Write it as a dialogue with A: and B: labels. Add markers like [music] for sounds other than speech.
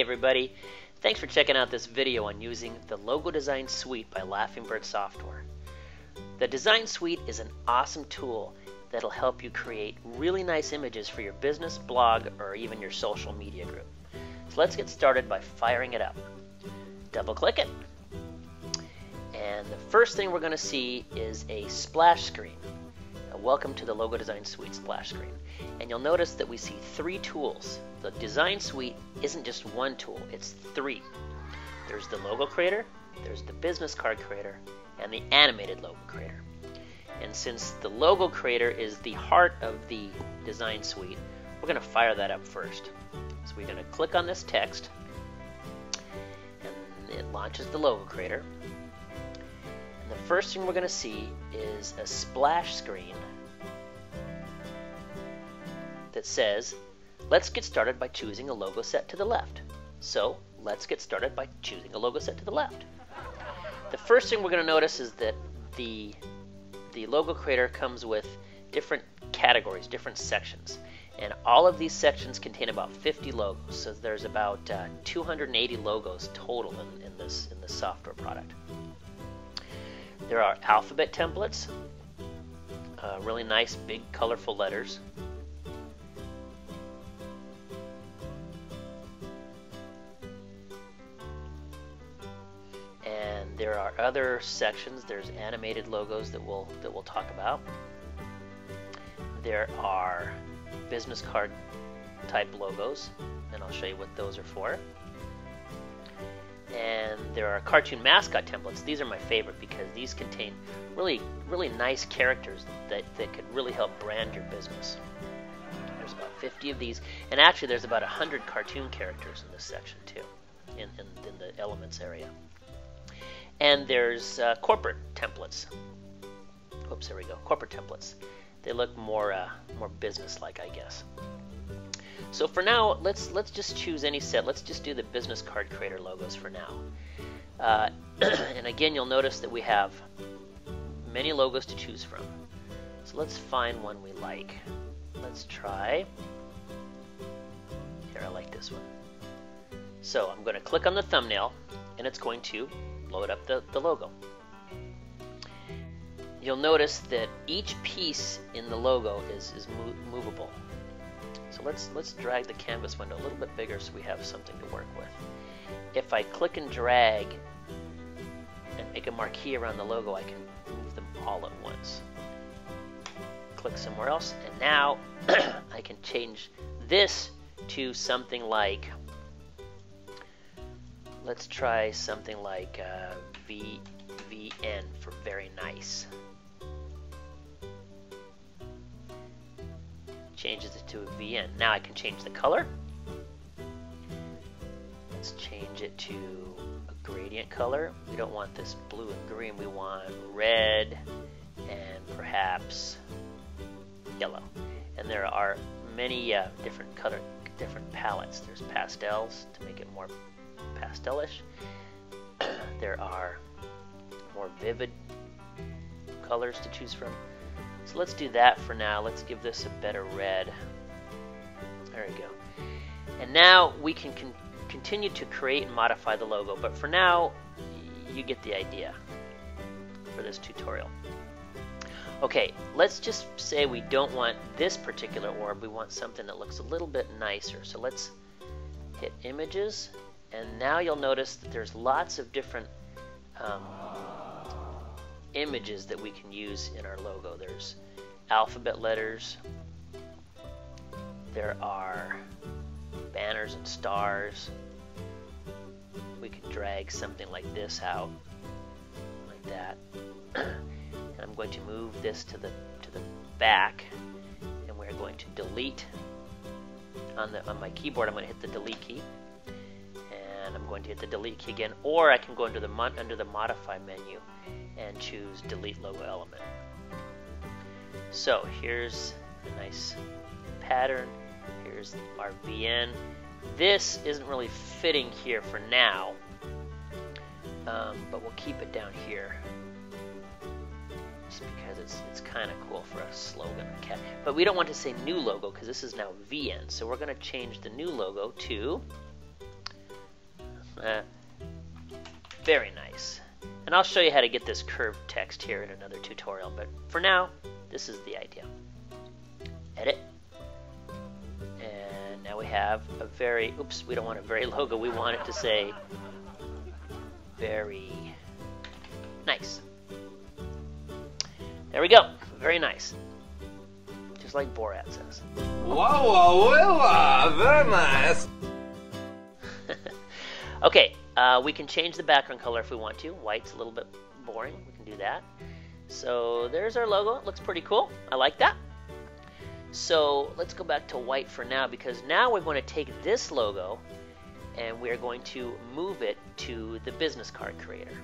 A: Hey everybody, thanks for checking out this video on using the Logo Design Suite by Laughingbird Software. The Design Suite is an awesome tool that'll help you create really nice images for your business, blog, or even your social media group. So let's get started by firing it up. Double click it. And the first thing we're going to see is a splash screen. Welcome to the Logo Design Suite splash screen. And you'll notice that we see three tools. The Design Suite isn't just one tool, it's three. There's the Logo Creator, there's the Business Card Creator, and the Animated Logo Creator. And since the Logo Creator is the heart of the Design Suite, we're going to fire that up first. So we're going to click on this text, and it launches the Logo Creator. And the first thing we're going to see is a splash screen that says, let's get started by choosing a logo set to the left. So let's get started by choosing a logo set to the left. The first thing we're going to notice is that the, the logo creator comes with different categories, different sections. And all of these sections contain about 50 logos. So there's about uh, 280 logos total in, in, this, in this software product. There are alphabet templates, uh, really nice big colorful letters. There are other sections. There's animated logos that we'll that we'll talk about. There are business card type logos, and I'll show you what those are for. And there are cartoon mascot templates. These are my favorite because these contain really really nice characters that, that could really help brand your business. There's about 50 of these, and actually there's about 100 cartoon characters in this section too, in, in, in the elements area. And there's uh, corporate templates. Oops, there we go. Corporate templates. They look more uh, more business-like, I guess. So for now, let's let's just choose any set. Let's just do the business card creator logos for now. Uh, [clears throat] and again, you'll notice that we have many logos to choose from. So let's find one we like. Let's try. Here, I like this one. So I'm going to click on the thumbnail, and it's going to load up the, the logo. You'll notice that each piece in the logo is, is movable. So let's, let's drag the canvas window a little bit bigger so we have something to work with. If I click and drag and make a marquee around the logo, I can move them all at once. Click somewhere else, and now [clears throat] I can change this to something like let's try something like uh, v, VN for very nice. Changes it to a VN. Now I can change the color. Let's change it to a gradient color. We don't want this blue and green. We want red and perhaps yellow. And there are many uh, different color, different palettes. There's pastels to make it more pastelish. [clears throat] there are more vivid colors to choose from. So let's do that for now. Let's give this a better red. There we go. And now we can con continue to create and modify the logo, but for now, you get the idea for this tutorial. Okay, let's just say we don't want this particular orb, we want something that looks a little bit nicer. So let's hit images and now you'll notice that there's lots of different um, images that we can use in our logo. There's alphabet letters, there are banners and stars. We can drag something like this out, like that. [clears throat] I'm going to move this to the to the back, and we're going to delete on the on my keyboard. I'm going to hit the delete key and I'm going to hit the delete key again, or I can go into the under the modify menu and choose delete logo element. So here's a nice pattern. Here's our VN. This isn't really fitting here for now, um, but we'll keep it down here because it's it's kind of cool for a slogan. Okay? But we don't want to say new logo because this is now VN. So we're going to change the new logo to Uh, very nice. And I'll show you how to get this curved text here in another tutorial, but for now, this is the idea. Edit. And now we have a very, oops, we don't want a very [laughs] logo, we want it to say very nice. There we go, very nice. Just like Borat says.
B: Wow, wow, wow, very nice. [laughs]
A: okay, uh, we can change the background color if we want to. White's a little bit boring. We can do that. So there's our logo. It looks pretty cool. I like that. So let's go back to white for now because now we're going to take this logo and we're going to move it to the business card creator.